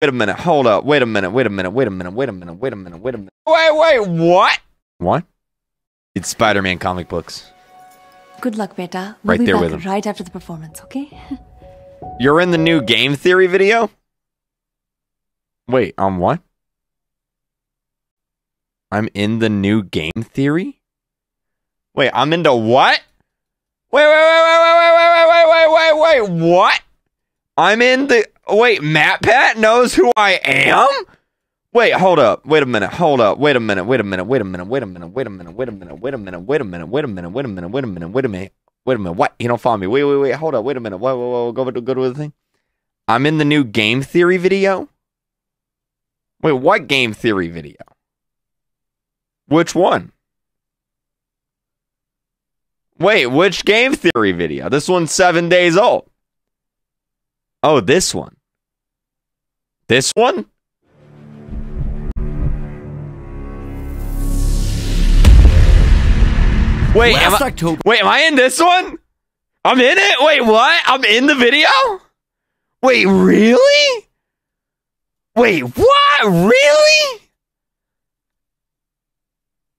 Wait a minute. Hold up. Wait a minute. Wait a minute. Wait a minute. Wait a minute. Wait a minute. Wait a minute. Wait, wait. What? What? It's Spider-Man comic books. Good luck, beta. We'll Right be there back with him. right after the performance, okay? You're in the new game theory video? Wait, on what? I'm in the new game theory? Wait, I'm into what? Wait, wait, wait, wait, wait, wait, wait, wait, wait, wait, wait, wait, what? I'm in the wait, MatPat knows who I am? Wait, hold up. Wait a minute. Hold up. Wait a minute. Wait a minute. Wait a minute. Wait a minute. Wait a minute. Wait a minute. Wait a minute. Wait a minute. Wait a minute. Wait a minute. Wait a minute. Wait a minute. Wait a minute. What? You don't follow me. Wait, wait, wait. Hold up. Wait a minute. Wait, wait, wait. Go to go to the thing. I'm in the new game theory video. Wait, what game theory video? Which one? Wait, which game theory video? This one's seven days old. Oh, this one. This one? Wait, am I, October, wait, am I in this one? I'm in it? Wait, what? I'm in the video? Wait, really? Wait, what? Really?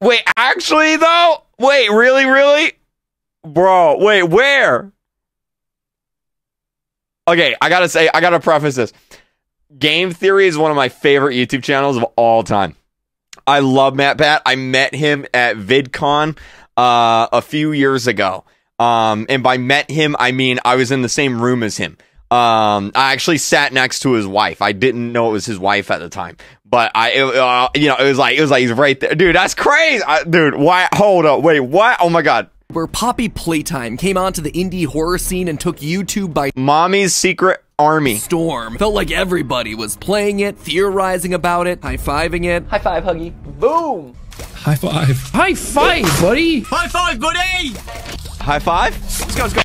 Wait, actually though? Wait, really, really? Bro, wait, where? Okay, I gotta say, I gotta preface this. Game Theory is one of my favorite YouTube channels of all time. I love MatPat. I met him at VidCon uh, a few years ago. Um, and by met him, I mean I was in the same room as him. Um, I actually sat next to his wife. I didn't know it was his wife at the time, but I, it, uh, you know, it was like it was like he's right there, dude. That's crazy, I, dude. Why? Hold up, wait, what? Oh my god, where Poppy Playtime came onto the indie horror scene and took YouTube by Mommy's Secret Army. storm. Felt like everybody was playing it, theorizing about it, high fiving it. High five, Huggy. Boom! High five. High five, buddy! High five, buddy! High five. Let's go. Let's go.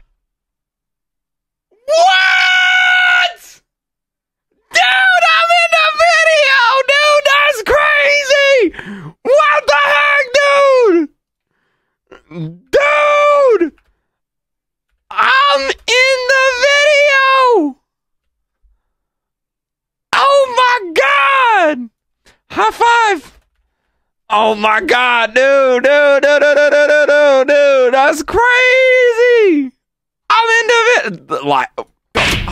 What? Dude, I'm in the video, dude. That's crazy. What the heck, dude? Dude, I'm in the video. Oh my god! High five. Oh my god, dude, dude, dude, dude, dude, dude, dude, dude, dude, that's crazy. I'm into it. Like,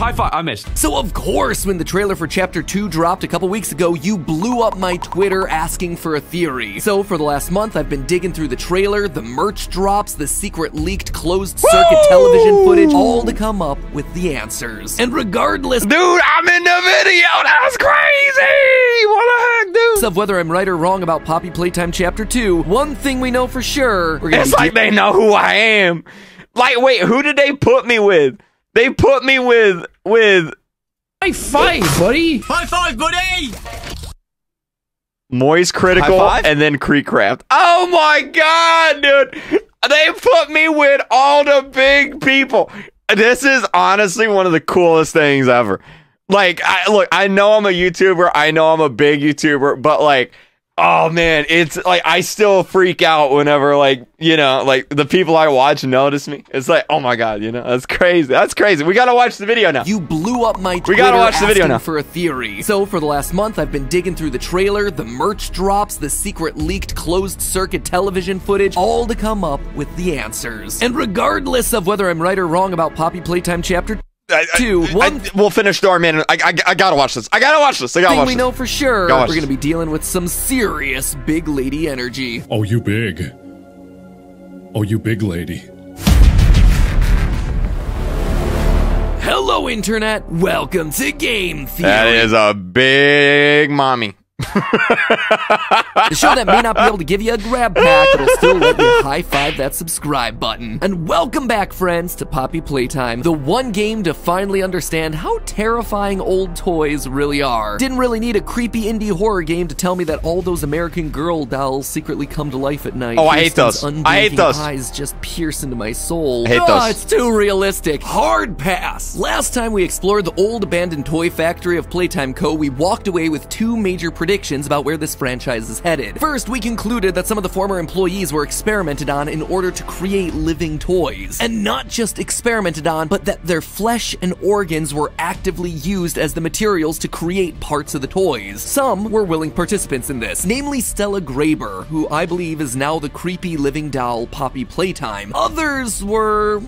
High five, I missed. So, of course, when the trailer for Chapter 2 dropped a couple weeks ago, you blew up my Twitter asking for a theory. So, for the last month, I've been digging through the trailer, the merch drops, the secret leaked closed circuit television footage, all to come up with the answers. And regardless dude, I'm in the video. That's crazy. What the heck, dude? of whether I'm right or wrong about Poppy Playtime Chapter 2, one thing we know for sure, we're gonna It's like they know who I am. Like, wait, who did they put me with? They put me with with High five, buddy! High five, buddy! MoistCr1tikal and then KreekCraft. Oh my god, dude. They put me with all the big people. This is honestly one of the coolest things ever. Like, I look, I know I'm a YouTuber, I know I'm a big YouTuber, but like, oh man, it's like I still freak out whenever like, you know, like the people I watch notice me. It's like, oh my god, you know, that's crazy. That's crazy. We gotta watch the video now. You blew up my Twitter We gotta watch the video now. for a theory. So for the last month, I've been digging through the trailer, the merch drops, the secret leaked closed circuit television footage, all to come up with the answers. And regardless of whether I'm right or wrong about Poppy Playtime Chapter I, I- 2, I- one we'll finish Door Man. I, I, I gotta watch this. I gotta watch this. I gotta thing watch we this. know for sure, Gotta we're gonna be dealing with some serious big lady energy. Oh, you big. Oh, you big lady. Hello, Internet! Welcome to Game Theory! That is a big mommy. The show that may not be able to give you a grab pack, it'll still let you high five that subscribe button. And welcome back, friends, to Poppy Playtime, the one game to finally understand how terrifying old toys really are. Didn't really need a creepy indie horror game to tell me that all those American Girl dolls secretly come to life at night. Oh, I hate those. I hate those. Eyes just pierce into my soul. I hate oh, those. Ah, it's too realistic. Hard pass. Last time we explored the old abandoned toy factory of Playtime Co., we walked away with two major predictions predictions about where this franchise is headed. First, we concluded that some of the former employees were experimented on in order to create living toys. And not just experimented on, but that their flesh and organs were actively used as the materials to create parts of the toys. Some were willing participants in this, namely Stella Greyber, who I believe is now the creepy living doll Poppy Playtime. Others were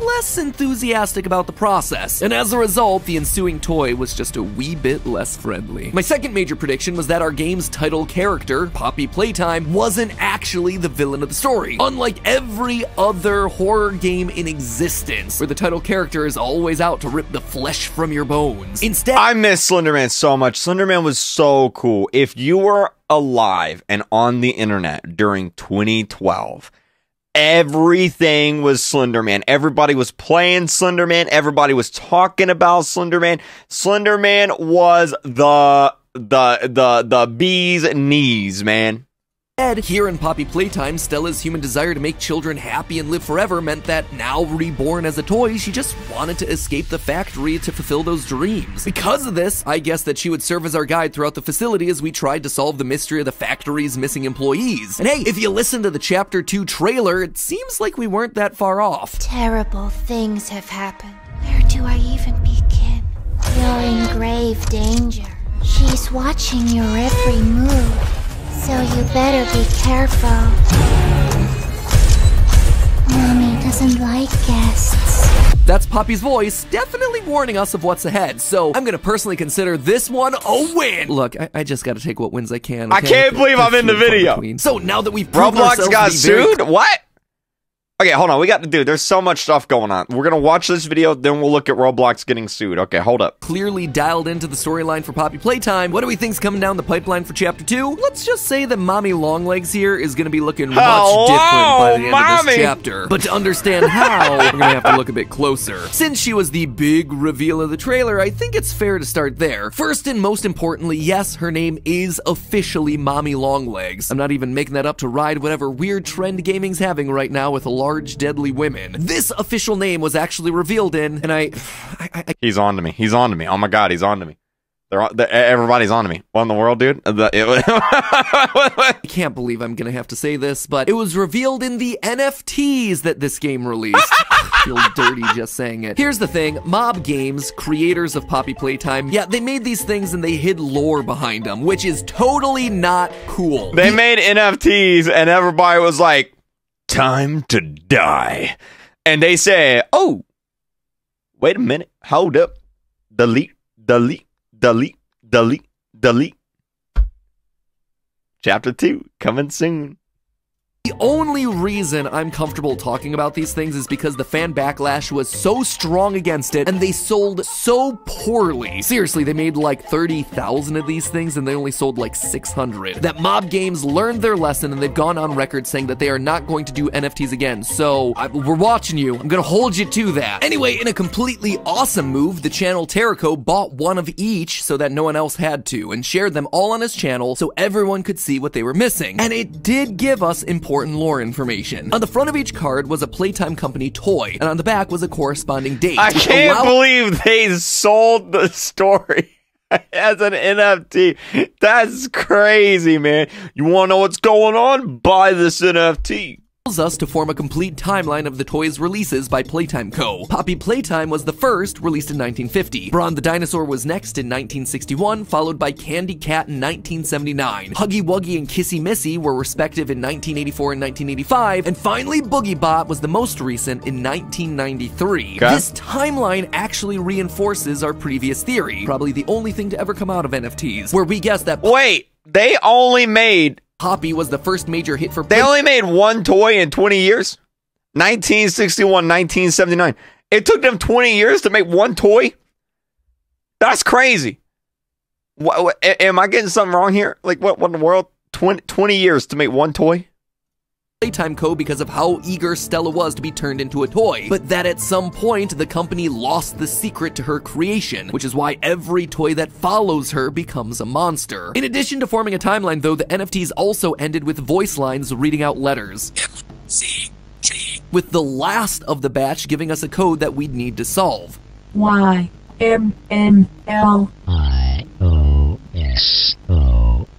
less enthusiastic about the process, and as a result, the ensuing toy was just a wee bit less friendly. My second major prediction was that our game's title character, Poppy Playtime, wasn't actually the villain of the story. Unlike every other horror game in existence, where the title character is always out to rip the flesh from your bones. Instead, I miss Slenderman so much. Slenderman was so cool. If you were alive and on the internet during 2012, everything was Slenderman. Everybody was playing Slenderman. Everybody was talking about Slenderman. Slenderman was the the the the bee's knees, man. Here in Poppy Playtime, Stella's human desire to make children happy and live forever meant that now reborn as a toy, she just wanted to escape the factory to fulfill those dreams. Because of this, I guess that she would serve as our guide throughout the facility as we tried to solve the mystery of the factory's missing employees. And hey, if you listen to the Chapter 2 trailer, it seems like we weren't that far off. Terrible things have happened. Where do I even begin? You're in grave danger. She's watching your every move. So you better be careful. Mommy doesn't like guests. That's Poppy's voice, definitely warning us of what's ahead. So I'm gonna personally consider this one a win. Look, I, I just gotta take what wins I can. I can't believe I'm in the Few and far video. between. So now that we've proven Roblox ourselves got to be very sued? What? Okay, hold on. We got to do. There's so much stuff going on. We're gonna watch this video, then we'll look at Roblox getting sued. Okay, hold up. clearly dialed into the storyline for Poppy Playtime. What do we think's coming down the pipeline for Chapter 2? Let's just say that Mommy Longlegs here is going to be looking much different by the end of this chapter. But to understand how, we're going to have to look a bit closer. Since she was the big reveal of the trailer, I think it's fair to start there. First and most importantly, yes, her name is officially Mommy Longlegs. I'm not even making that up to ride whatever weird trend gaming's having right now with a large, deadly women. This official name was actually revealed in, and I, I, I He's on to me. He's on to me. Oh my god, he's on to me. They're, on, they're everybody's on to me. What in the world, dude? The- it- I can't believe I'm gonna have to say this, but it was revealed in the NFTs that this game released. Feel dirty just saying it. Here's the thing Mob Games, creators of Poppy Playtime, yeah, they made these things and they hid lore behind them, which is totally not cool. they made NFTs, and everybody was like, "Time to die," and they say, "Oh, wait a minute, hold up, delete, delete, delete, delete, delete." Chapter two coming soon. The only reason I'm comfortable talking about these things is because the fan backlash was so strong against it and they sold so poorly. Seriously, they made like 30,000 of these things and they only sold like 600. That Mob Games learned their lesson and they've gone on record saying that they are not going to do NFTs again. So, I, we're watching you. I'm gonna hold you to that. Anyway, in a completely awesome move, the channel Terrico bought one of each so that no one else had to and shared them all on his channel so everyone could see what they were missing. And it did give us important lore information. On the front of each card was a Playtime Company toy, and on the back was a corresponding date. I can't believe they sold the story as an NFT. That's crazy, man. You want to know what's going on? Buy this NFT. Allows us to form a complete timeline of the toys' releases by Playtime Co. Poppy Playtime was the first, released in 1950. Bron the Dinosaur was next in 1961, followed by Candy Cat in 1979. Huggy Wuggy and Kissy Missy were respective in 1984 and 1985, and finally Boogie Bot was the most recent in 1993. Okay. This timeline actually reinforces our previous theory, probably the only thing to ever come out of NFTs, where we guessed that Wait, they only made Poppy was the first major hit for they only made one toy in 20 years. 1961, 1979. It took them 20 years to make one toy. That's crazy. What, what- am I getting something wrong here? Like what? What in the world? 20, 20 years to make one toy? Playtime Co. because of how eager Stella was to be turned into a toy, but that at some point the company lost the secret to her creation, which is why every toy that follows her becomes a monster. In addition to forming a timeline, though, the NFTs also ended with voice lines reading out letters. With the last of the batch giving us a code that we'd need to solve. Y M N L I O S O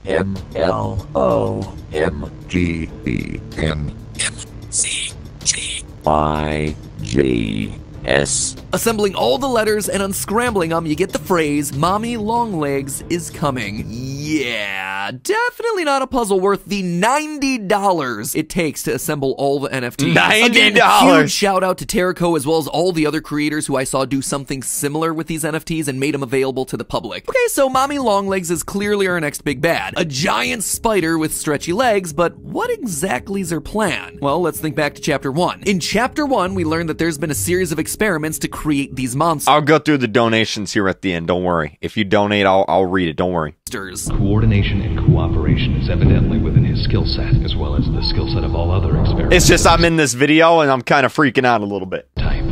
M L O M G E N F C G Y J S. Assembling all the letters and unscrambling them, you get the phrase, Mommy Longlegs is coming. Yeah, definitely not a puzzle worth the $90 it takes to assemble all the NFTs. Again, $90. huge shout out to Terrico as well as all the other creators who I saw do something similar with these NFTs and made them available to the public. Okay, so Mommy Longlegs is clearly our next big bad. A giant spider with stretchy legs, but what exactly is her plan? Well, let's think back to chapter 1. In chapter 1, we learned that there's been a series of experiments to create these monsters. I'll go through the donations here at the end. Don't worry. If you donate, I'll I'll read it. Don't worry. Coordination and cooperation is evidently within his skill set, as well as the skill set of all other experiments. It's just I'm in this video and I'm kind of freaking out a little bit.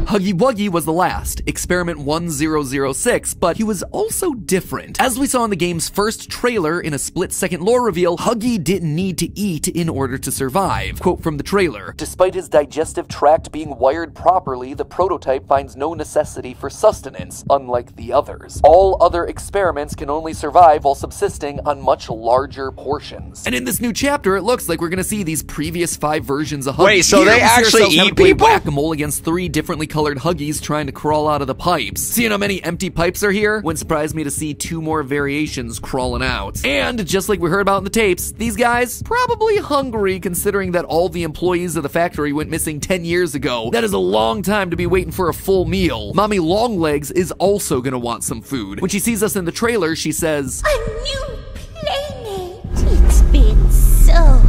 Huggy Wuggy was the last, experiment 1006, but he was also different. As we saw in the game's first trailer in a split second lore reveal, Huggy didn't need to eat in order to survive. Quote from the trailer Despite his digestive tract being wired properly, the prototype finds no necessity for sustenance, unlike the others. All other experiments can only survive while subsisting on much larger portions. And in this new chapter, it looks like we're gonna see these previous five versions of Huggy. Wait, so Here they actually eat play people? whack-a-mole against three differently colored Huggies trying to crawl out of the pipes. Seeing how many empty pipes are here wouldn't surprise me to see two more variations crawling out. And just like we heard about in the tapes, these guys probably hungry considering that all the employees of the factory went missing 10 years ago. That is a long time to be waiting for a full meal. Mommy Longlegs is also gonna want some food. When she sees us in the trailer, she says, A new playmate. It's been so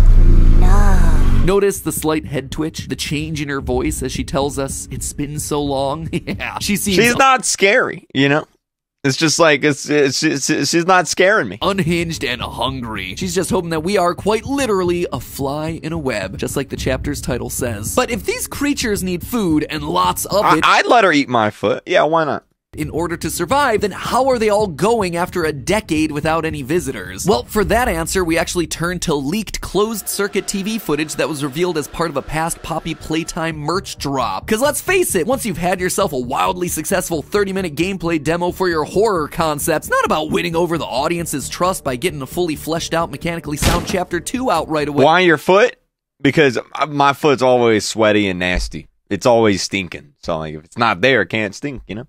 long. Notice the slight head twitch, the change in her voice as she tells us it's been so long. yeah, she seems She's not scary, you know. It's just like it's, it's, it's she's not scaring me. unhinged and hungry. She's just hoping that we are quite literally a fly in a web, just like the chapter's title says. But if these creatures need food and lots of I, it I'd let her eat my foot. Yeah, why not? In order to survive, then how are they all going after a decade without any visitors? Well, for that answer, we actually turn to leaked closed circuit TV footage that was revealed as part of a past Poppy Playtime merch drop. Because let's face it, once you've had yourself a wildly successful 30 minute gameplay demo for your horror concept, it's not about winning over the audience's trust by getting a fully fleshed out mechanically sound chapter 2 out right away. Why your foot? Because my foot's always sweaty and nasty. It's always stinking. So like, if it's not there, it can't stink. You know.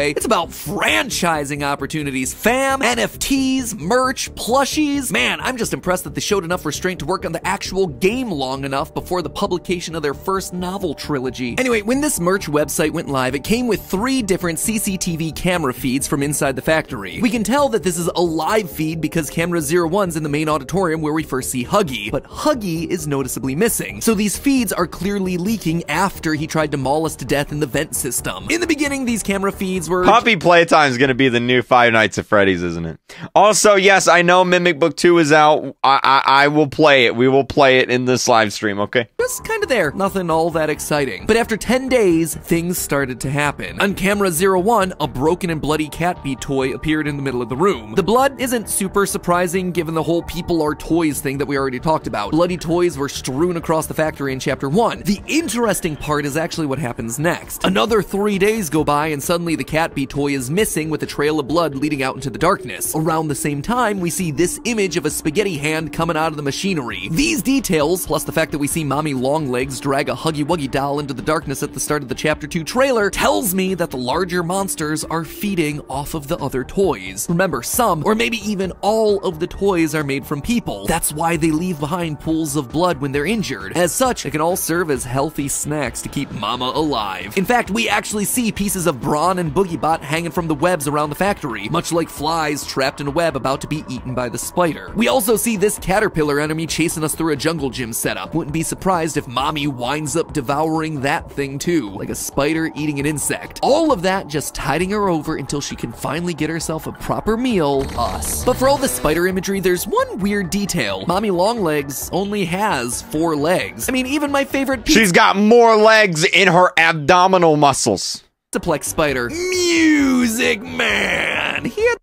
It's about franchising opportunities, fam, NFTs, merch, plushies. Man, I'm just impressed that they showed enough restraint to work on the actual game long enough before the publication of their first novel trilogy. Anyway, when this merch website went live, it came with three different CCTV camera feeds from inside the factory. We can tell that this is a live feed because camera 01's in the main auditorium where we first see Huggy, but Huggy is noticeably missing. So these feeds are clearly leaking after he tried to maul us to death in the vent system. In the beginning, these camera feeds were Puppy Playtime is going to be the new Five Nights at Freddy's, isn't it? Also, yes, I know Mimic Book 2 is out. I, I, I will play it. We will play it in this live stream, okay? just kind of there. Nothing all that exciting. But after 10 days, things started to happen. On camera 01, a broken and bloody cat bee toy appeared in the middle of the room. The blood isn't super surprising given the whole people are toys thing that we already talked about. Bloody toys were strewn across the factory in chapter 1. The interesting part is actually what happens next. Another three days go by and suddenly the cat bee toy is missing with a trail of blood leading out into the darkness. Around the same time, we see this image of a spaghetti hand coming out of the machinery. These details, plus the fact that we see Mommy Longlegs drag a Huggy Wuggy doll into the darkness at the start of the chapter 2 trailer, tells me that the larger monsters are feeding off of the other toys. Remember, some, or maybe even all of the toys are made from people. That's why they leave behind pools of blood when they're injured. As such, they can all serve as healthy snacks to keep Mama alive. In fact, we actually see pieces of Bron and Boogiebot hanging from the webs around the factory, much like flies trapped in a web about to be eaten by the spider. We also see this caterpillar enemy chasing us through a jungle gym setup. Wouldn't be surprised if Mommy winds up devouring that thing too, like a spider eating an insect. All of that just tiding her over until she can finally get herself a proper meal, us. But for all the spider imagery, there's one weird detail. Mommy Longlegs only has four legs. I mean, even my favorite She's got more legs in her abdominal muscles. Pizzaplex spider, Music Man. He had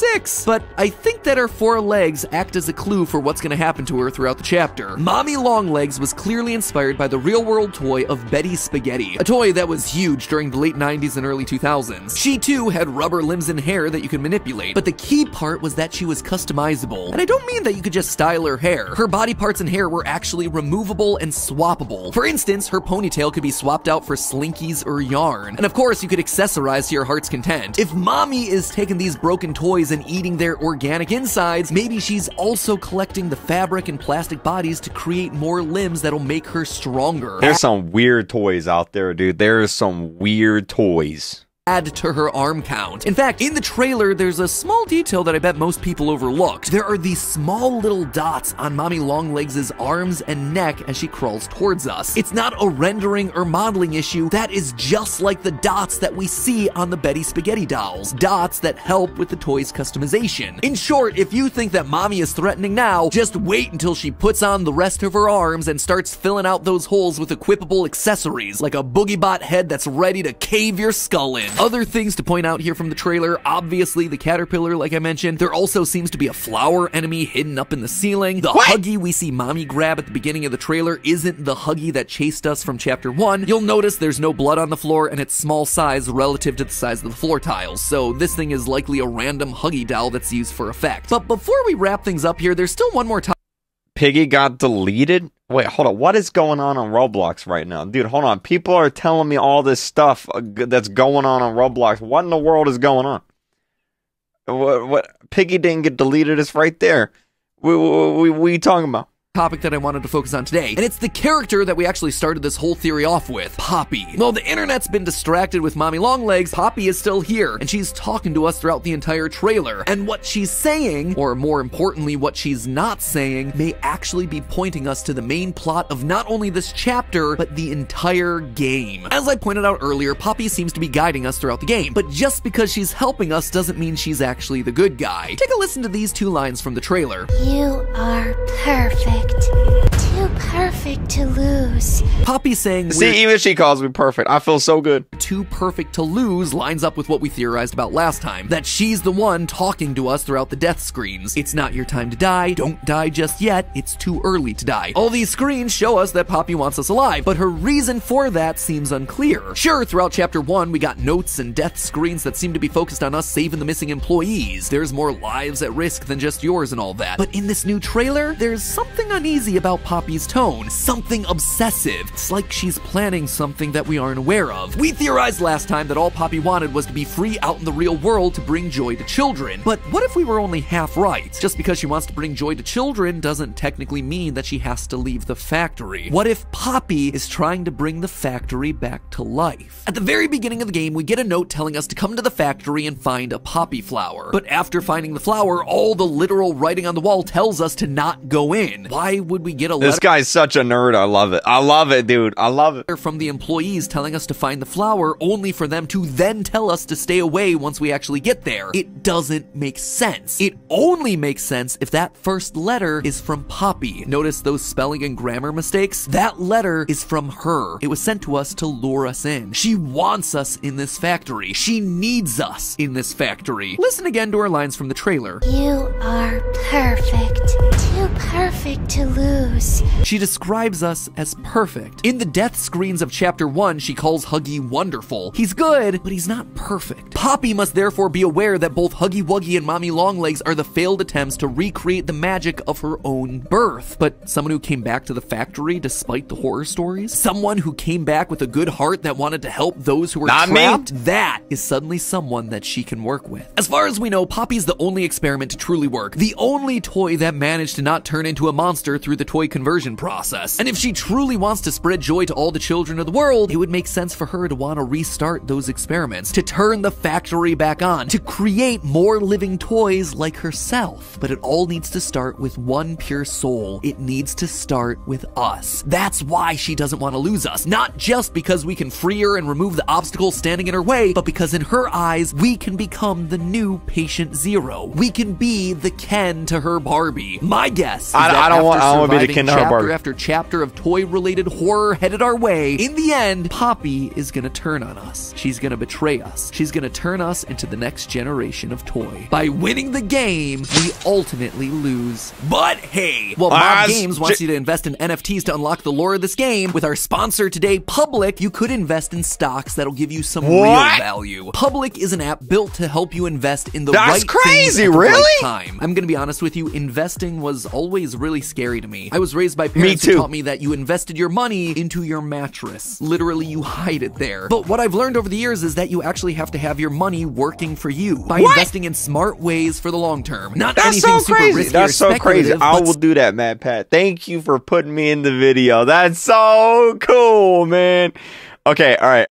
six. But I think that her four legs act as a clue for what's going to happen to her throughout the chapter. Mommy Longlegs was clearly inspired by the real world toy of Betty Spaghetti, a toy that was huge during the late 90s and early 2000s. She too had rubber limbs and hair that you could manipulate, but the key part was that she was customizable. And I don't mean that you could just style her hair. Her body parts and hair were actually removable and swappable. For instance, her ponytail could be swapped out for slinkies or yarn. And of course, you could accessorize to your heart's content. If mommy is taking these broken toys and eating their organic insides, maybe she's also collecting the fabric and plastic bodies to create more limbs that'll make her stronger. There's some weird toys out there, dude. There's some weird toys. Add to her arm count. In fact, in the trailer, there's a small detail that I bet most people overlooked. There are these small little dots on Mommy Longlegs' arms and neck as she crawls towards us. It's not a rendering or modeling issue, that is just like the dots that we see on the Betty Spaghetti dolls. Dots that help with the toy's customization. In short, if you think that Mommy is threatening now, just wait until she puts on the rest of her arms and starts filling out those holes with equipable accessories, like a boogie bot head that's ready to cave your skull in. Other things to point out here from the trailer obviously, the caterpillar, like I mentioned. There also seems to be a flower enemy hidden up in the ceiling. The Huggy we see Mommy grab at the beginning of the trailer isn't the Huggy that chased us from chapter 1. You'll notice there's no blood on the floor and it's small size relative to the size of the floor tiles, so this thing is likely a random Huggy doll that's used for effect. But before we wrap things up here, there's still one more time. Piggy got deleted? Wait, hold on. What is going on on Roblox right now? Dude, hold on. People are telling me all this stuff uh, that's going on on Roblox. What in the world is going on? What, what Piggy didn't get deleted. It's right there. We, we, we, you talking about? Topic that I wanted to focus on today, and it's the character that we actually started this whole theory off with, Poppy. While the internet's been distracted with Mommy Longlegs, Poppy is still here, and she's talking to us throughout the entire trailer. And what she's saying, or more importantly, what she's not saying, may actually be pointing us to the main plot of not only this chapter, but the entire game. As I pointed out earlier, Poppy seems to be guiding us throughout the game, but just because she's helping us doesn't mean she's actually the good guy. Take a listen to these two lines from the trailer. You are perfect perfect. Too perfect to lose. Poppy saying, See, even she calls me perfect. I feel so good. too perfect to lose lines up with what we theorized about last time. That she's the one talking to us throughout the death screens. It's not your time to die, don't die just yet, it's too early to die. All these screens show us that Poppy wants us alive, but her reason for that seems unclear. Sure, throughout chapter 1, we got notes and death screens that seem to be focused on us saving the missing employees. There's more lives at risk than just yours and all that. But in this new trailer, there's something uneasy about Poppy's tone, something obsessive. It's like she's planning something that we aren't aware of. We theorized last time that all Poppy wanted was to be free out in the real world to bring joy to children. But what if we were only half right? Just because she wants to bring joy to children doesn't technically mean that she has to leave the factory. What if Poppy is trying to bring the factory back to life? At the very beginning of the game, we get a note telling us to come to the factory and find a poppy flower. But after finding the flower, all the literal writing on the wall tells us to not go in. Why would we get a letter? This guy's such a nerd. I love it. I love it, dude. I love it. from the employees telling us to find the flower only for them to then tell us to stay away once we actually get there. It doesn't make sense. It only makes sense if that first letter is from Poppy. Notice those spelling and grammar mistakes? That letter is from her. It was sent to us to lure us in. She wants us in this factory. She needs us in this factory. Listen again to her lines from the trailer. You are perfect. Too perfect to lose. She describes us as perfect. In the death screens of chapter 1, she calls Huggy wonderful. He's good, but he's not perfect. Poppy must therefore be aware that both Huggy Wuggy and Mommy Longlegs are the failed attempts to recreate the magic of her own birth. But someone who came back to the factory despite the horror stories? Someone who came back with a good heart that wanted to help those who were Not me. trapped? That is suddenly someone that she can work with. As far as we know, Poppy's the only experiment to truly work. The only toy that managed to not turn into a monster through the toy conversion process. And if she truly wants to spread joy to all the children of the world, it would make sense for her to want to restart those experiments, to turn the factory back on, to create more living toys like herself. But it all needs to start with one pure soul. It needs to start with us. That's why she doesn't want to lose us. Not just because we can free her and remove the obstacles standing in her way, but because in her eyes, we can become the new patient zero. We can be the Ken to her Barbie. My guess guess I- I don't after want- I don't wanna be the Ken chapter after chapter of toy-related horror headed our way, in the end, Poppy is gonna turn on us. She's gonna betray us. She's gonna turn us into the next generation of toy. By winning the game, we ultimately lose. But hey, well, Mob Games wants you to invest in NFTs to unlock the lore of this game. With our sponsor today, Public, you could invest in stocks that'll give you some real value. Public is an app built to help you invest in the That's right things crazy, at the right time. I'm gonna be honest with you, investing was always really scary to me. I was raised by parents too. who taught me that you invested your money into your mattress. Literally, you hide it there. But what I've learned over the years is that you actually have to have your money working for you by What? investing in smart ways for the long term. Not That's anything so super crazy. risky That's so crazy. I will do that, MatPat. Thank you for putting me in the video. That's so cool, man. Okay, all right.